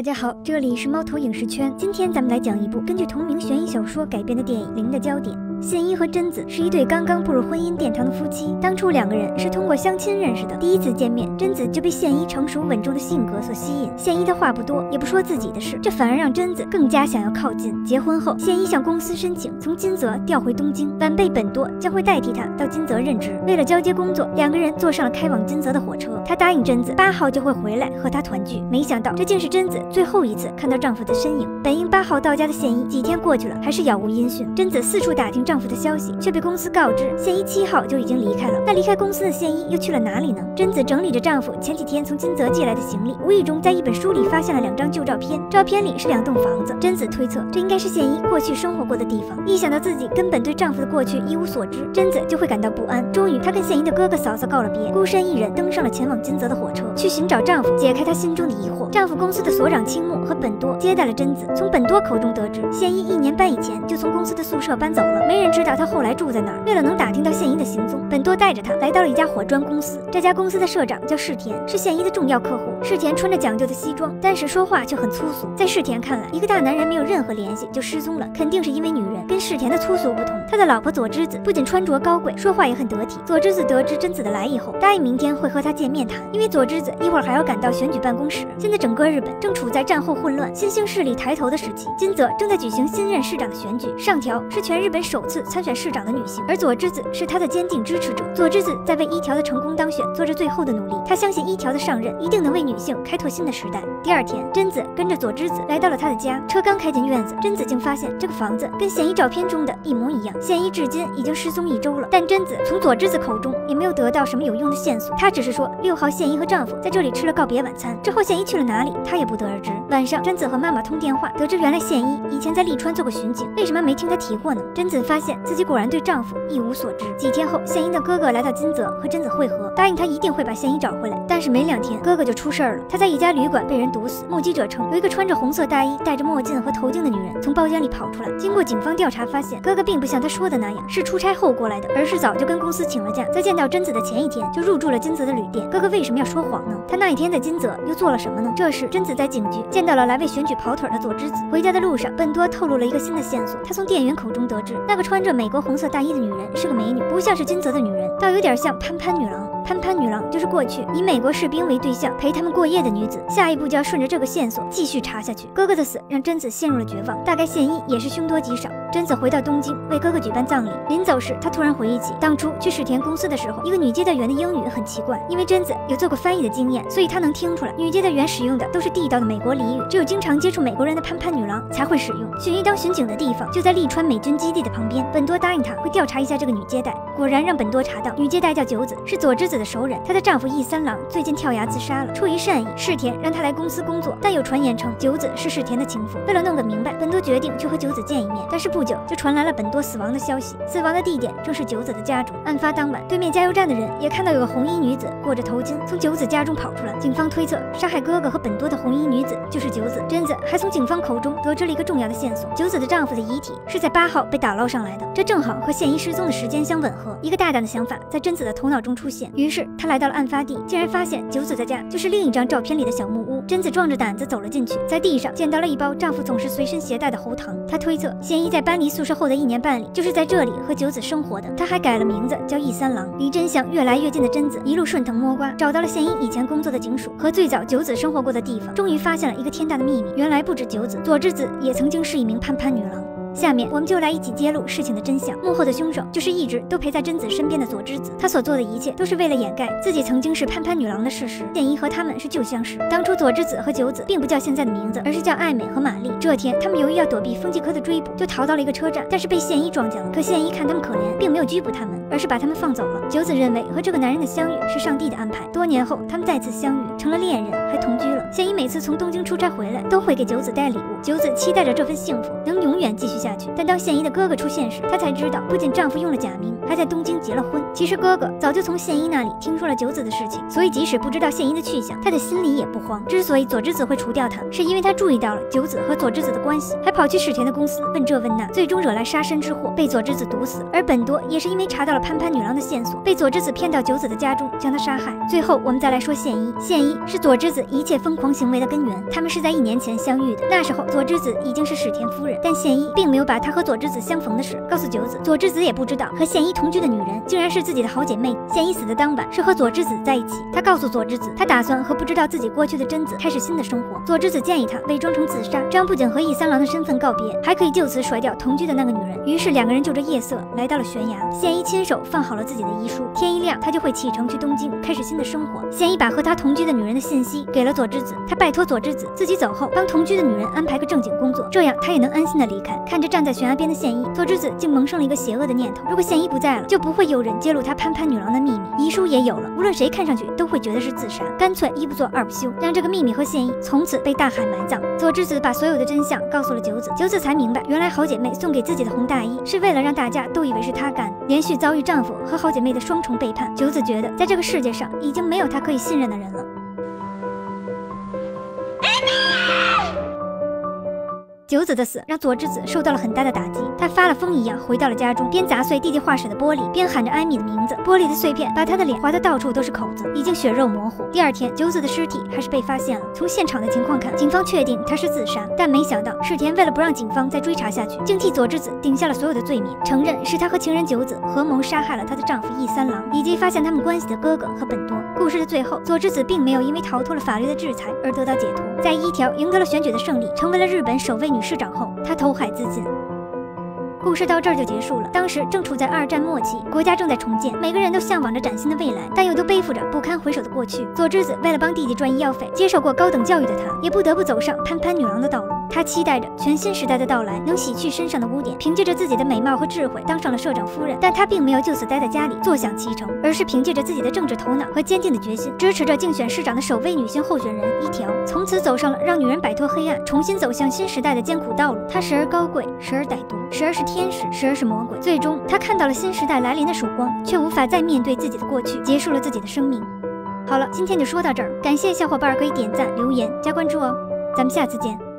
大家好，这里是猫头影视圈。今天咱们来讲一部根据同名悬疑小说改编的电影《零的焦点》。宪一和贞子是一对刚刚步入婚姻殿堂的夫妻。当初两个人是通过相亲认识的，第一次见面，贞子就被宪一成熟稳重的性格所吸引。宪一的话不多，也不说自己的事，这反而让贞子更加想要靠近。结婚后，宪一向公司申请从金泽调回东京，晚辈本多将会代替他到金泽任职。为了交接工作，两个人坐上了开往金泽的火车。他答应贞子八号就会回来和他团聚，没想到这竟是贞子最后一次看到丈夫的身影。本应八号到家的宪一，几天过去了还是杳无音讯。贞子四处打听丈夫的消息，却被公司告知宪一七号就已经离开了。那离开公司的宪一又去了哪里呢？贞子整理着丈夫前几天从金泽寄来的行李，无意中在一本书里发现了两张旧照片，照片里是两栋房子。贞子推测这应该是宪一过去生活过的地方。一想到自己根本对丈夫的过去一无所知，贞子就会感到不安。终于，她跟宪一的哥哥嫂嫂告了别，孤身一人登上了前往金泽的火车，去寻找丈夫，解开她心中的疑惑。丈夫公司的所长青木和本多接待了贞子，从本多口中得知，宪一一年半以前就从公司的宿舍搬走了，没人知道他后来住在哪儿。为了能打听到宪一的行踪，本多带着他来到了一家火砖公司。这家公司的社长叫世田，是宪一的重要客户。世田穿着讲究的西装，但是说话却很粗俗。在世田看来，一个大男人没有任何联系就失踪了，肯定是因为女人。跟世田的粗俗不同，他的老婆佐之子不仅穿着高贵，说话也很得体。佐之子得知贞子的来意后，答应明天会和他见面谈，因为佐之子一会儿还要赶到选举办公室。现在整个日本正处在战后混乱、新兴势力抬头的时期，金泽正在举行新任市长的选举。上条是全日本首次参选市长的女性，而佐之子是她的坚定支持者。佐之子在为一条的成功当选做着最后的努力，她相信一条的上任一定能为女性开拓新的时代。第二天，贞子跟着佐之子来到了他的家，车刚开进院子，贞子竟发现这个房子跟显一照片中的一模一样。显一至今已经失踪一周了，但贞子从佐之子口中也没有得到什么有用的线索。她只是说六号宪一和丈夫在这里吃了告别晚餐，之后宪一去了哪里，她也不得而知。晚上，贞子和妈妈通电话，得知原来宪一以前在利川做过巡警，为什么没听他提过呢？贞子发现自己果然对丈夫一无所知。几天后，宪一的哥哥来到金泽和贞子会合，答应他一定会把宪一找回来。但是没两天，哥哥就出事儿了，他在一家旅馆被人毒死。目击者称，有一个穿着红色大衣、戴着墨镜和头巾的女人从包间里跑出来。经过警方调查，发现哥哥并不像他说的那样是出差后过来的，而是早就跟公司请了假，在见到贞子的前一天就入住了金泽的旅店。哥哥为什么要说谎呢？他那一天在金泽又做了什么呢？这时，贞子在警局见到了来为选举跑腿的佐之子。回家的路上，本多透露了一个新的线索。他从店员口中得知，那个穿着美国红色大衣的女人是个美女，不像是金泽的女人，倒有点像潘潘女郎。潘潘女郎就是过去以美国士兵为对象陪他们过夜的女子。下一步就要顺着这个线索继续查下去。哥哥的死让贞子陷入了绝望，大概宪一也是凶多吉少。贞子回到东京为哥哥举办葬礼，临走时，她突然回忆起当初去世田公司的时候，一个女接待员的英语很奇怪。因为贞子有做过翻译的经验，所以她能听出来女接待员使用的都是地道的美国俚语，只有经常接触美国人的潘潘女郎才会使用。选一当巡警的地方就在利川美军基地的旁边，本多答应他会调查一下这个女接待，果然让本多查到女接待叫九子，是佐之子的熟人，她的丈夫义三郎最近跳崖自杀了。出于善意，世田让她来公司工作，但有传言称九子是世田的情妇。为了弄个明白，本多决定去和九子见一面，但是不不久就传来了。本多死亡的消息，死亡的地点正是九子的家中。案发当晚，对面加油站的人也看到有个红衣女子裹着头巾从九子家中跑出来。警方推测，杀害哥哥和本多的红衣女子就是九子。贞子还从警方口中得知了一个重要的线索：九子的丈夫的遗体是在八号被打捞上来的，这正好和现一失踪的时间相吻合。一个大胆的想法在贞子的头脑中出现，于是她来到了案发地，竟然发现九子的家就是另一张照片里的小木屋。贞子壮着胆子走了进去，在地上捡到了一包丈夫总是随身携带的喉糖。她推测，现一在搬离宿舍后的一年半里，就是在这里和九子生活的。他还改了名字，叫易三郎。离真相越来越近的贞子，一路顺藤摸瓜，找到了现一以前工作的警署和最早九子生活过的地方，终于发现了一个天大的秘密。原来不止九子，佐之子也曾经是一名潘潘女郎。下面我们就来一起揭露事情的真相。幕后的凶手就是一直都陪在贞子身边的佐之子，他所做的一切都是为了掩盖自己曾经是潘潘女郎的事实。宪一和他们是旧相识，当初佐之子和九子并不叫现在的名字，而是叫爱美和玛丽。这天，他们由于要躲避风纪科的追捕，就逃到了一个车站，但是被宪一撞见了。可宪一看他们可怜，并没有拘捕他们，而是把他们放走了。九子认为和这个男人的相遇是上帝的安排。多年后，他们再次相遇，成了恋人，还同居了。宪一每次从东京出差回来，都会给九子带礼物。九子期待着这份幸福能永远继续。下去。但当宪一的哥哥出现时，她才知道，不仅丈夫用了假名，还在东京结了婚。其实哥哥早就从宪一那里听说了九子的事情，所以即使不知道宪一的去向，他的心里也不慌。之所以佐之子会除掉他，是因为他注意到了九子和佐之子的关系，还跑去史田的公司问这问那，最终惹来杀身之祸，被佐之子毒死。而本多也是因为查到了潘潘女郎的线索，被佐之子骗到九子的家中，将他杀害。最后我们再来说宪一，宪一是佐之子一切疯狂行为的根源。他们是在一年前相遇的，那时候佐之子已经是史田夫人，但宪一并没有把他和佐之子相逢的事告诉九子，佐之子也不知道和宪一同居的女人竟然是自己的好姐妹。宪一死的当晚是和佐之子在一起，他告诉佐之子，他打算和不知道自己过去的贞子开始新的生活。佐之子建议他伪装成自杀，这样不仅和义三郎的身份告别，还可以就此甩掉同居的那个女人。于是两个人就着夜色来到了悬崖，宪一亲手放好了自己的遗书，天一亮他就会启程去东京开始新的生活。宪一把和他同居的女人的信息给了佐之子，他拜托佐之子自己走后帮同居的女人安排个正经工作，这样他也能安心的离开。看着站在悬崖边的宪一，佐之子竟萌生了一个邪恶的念头：如果宪一不在了，就不会有人揭露他潘潘女郎的秘密，遗书也有了，无论谁看上去都会觉得是自杀，干脆一不做二不休，让这个秘密和宪一从此被大海埋葬。佐之子把所有的真相告诉了九子，九子才明白，原来好姐妹送给自己的红大衣是为了让大家都以为是她干的。连续遭遇丈夫和好姐妹的双重背叛，九子觉得在这个世界上已经没有她可以信任的人了。九子的死让佐之子受到了很大的打击，他发了疯一样回到了家中，边砸碎弟弟画室的玻璃，边喊着艾米的名字。玻璃的碎片把他的脸划得到处都是口子，已经血肉模糊。第二天，九子的尸体还是被发现了。从现场的情况看，警方确定他是自杀，但没想到世田为了不让警方再追查下去，竟替佐之子顶下了所有的罪名，承认是他和情人九子合谋杀害了他的丈夫义三郎，以及发现他们关系的哥哥和本多。故事的最后，佐之子并没有因为逃脱了法律的制裁而得到解脱，在一条赢得了选举的胜利，成为了日本首位女市长后，她投海自尽。故事到这儿就结束了。当时正处在二战末期，国家正在重建，每个人都向往着崭新的未来，但又都背负着不堪回首的过去。佐之子为了帮弟弟赚医药费，接受过高等教育的他，也不得不走上潘潘女郎的道路。他期待着全新时代的到来，能洗去身上的污点，凭借着自己的美貌和智慧，当上了社长夫人。但他并没有就此待在家里坐享其成，而是凭借着自己的政治头脑和坚定的决心，支持着竞选市长的首位女性候选人一条，从此走上了让女人摆脱黑暗，重新走向新时代的艰苦道路。她时而高贵，时而歹毒，时而是天使，时而是魔鬼。最终，她看到了新时代来临的曙光，却无法再面对自己的过去，结束了自己的生命。好了，今天就说到这儿，感谢小伙伴可以点赞、留言、加关注哦，咱们下次见。